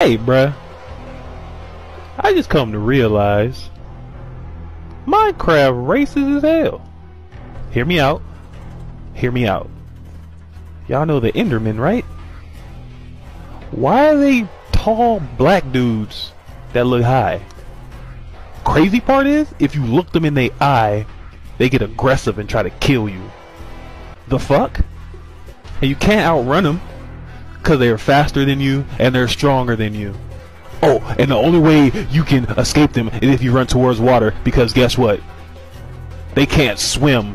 Hey, bruh. I just come to realize Minecraft racist as hell. Hear me out. Hear me out. Y'all know the Endermen, right? Why are they tall black dudes that look high? Crazy part is, if you look them in the eye, they get aggressive and try to kill you. The fuck? And you can't outrun them because they're faster than you and they're stronger than you. Oh, and the only way you can escape them is if you run towards water because guess what? They can't swim